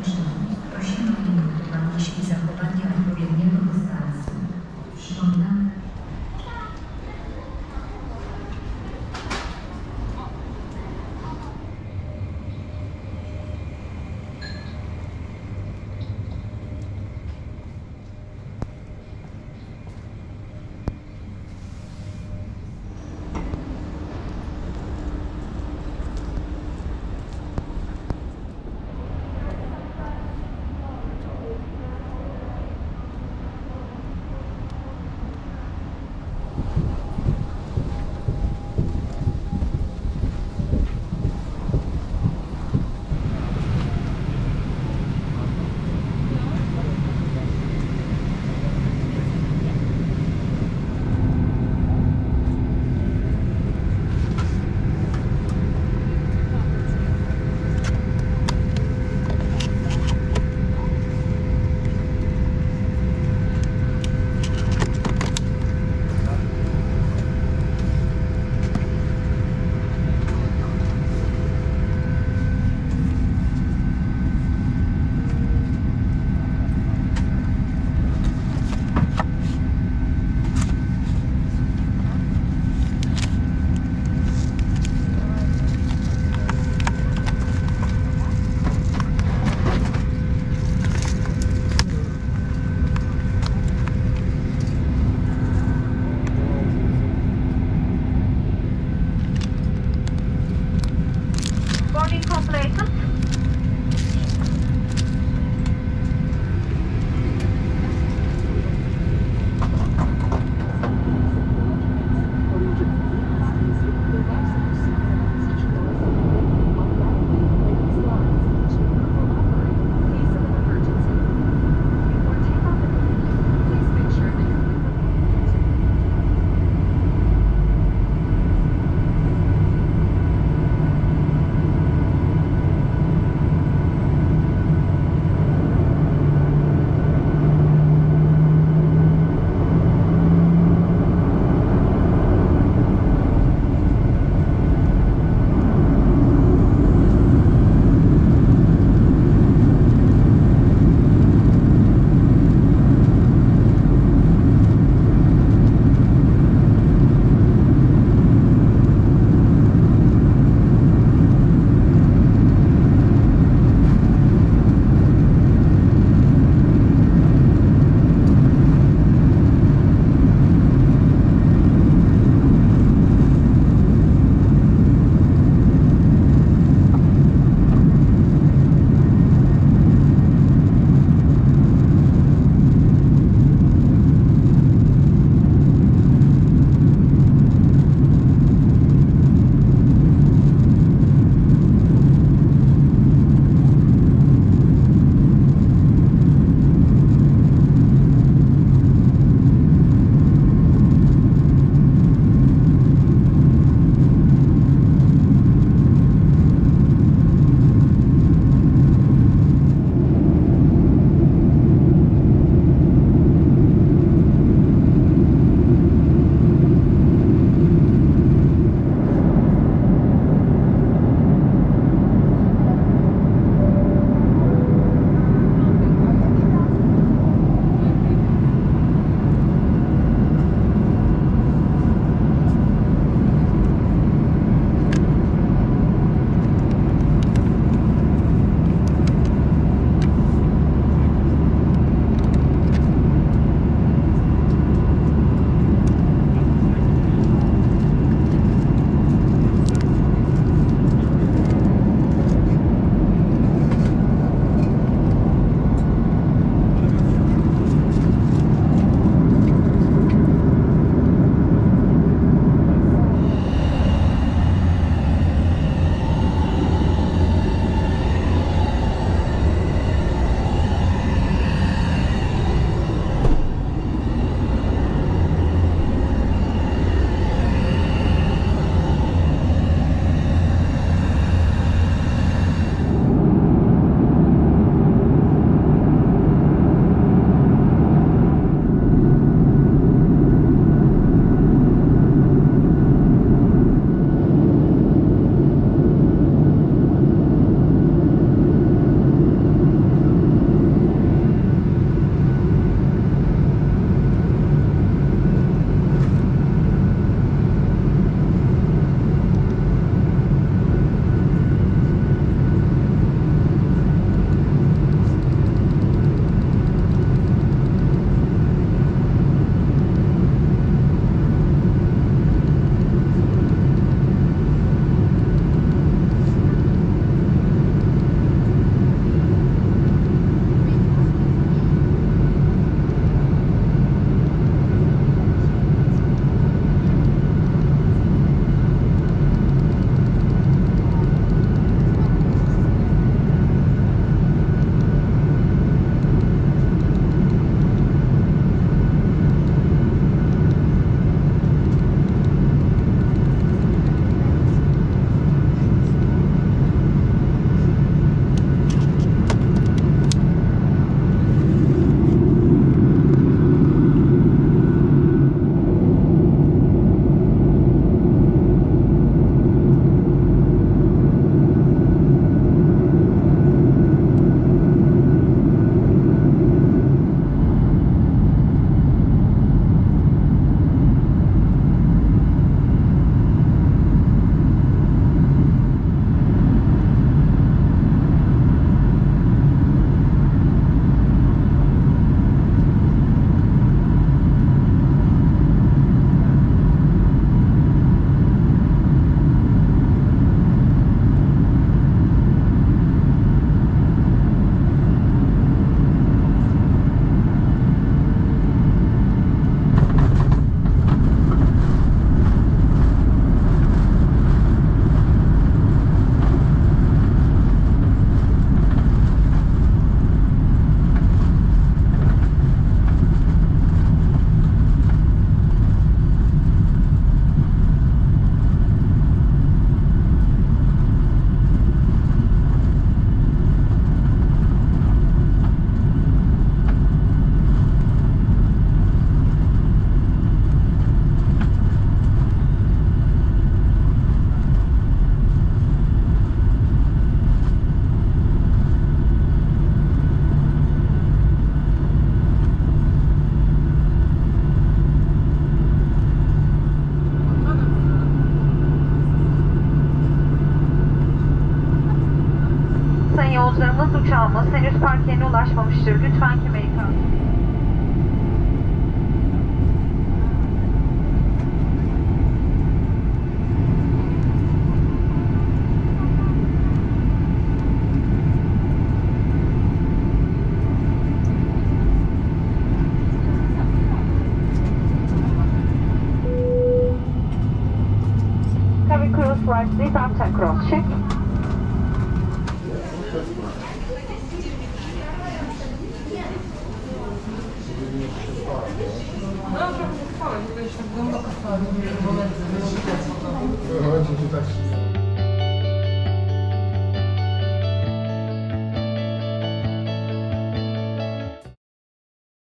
wewnętrznymi, pasivną i zachowania odpowiedniego dystansu. Przypomina başında merkezlerine ulaşmamıştır. Lütfen takın. Cabin cross right, please after cross check.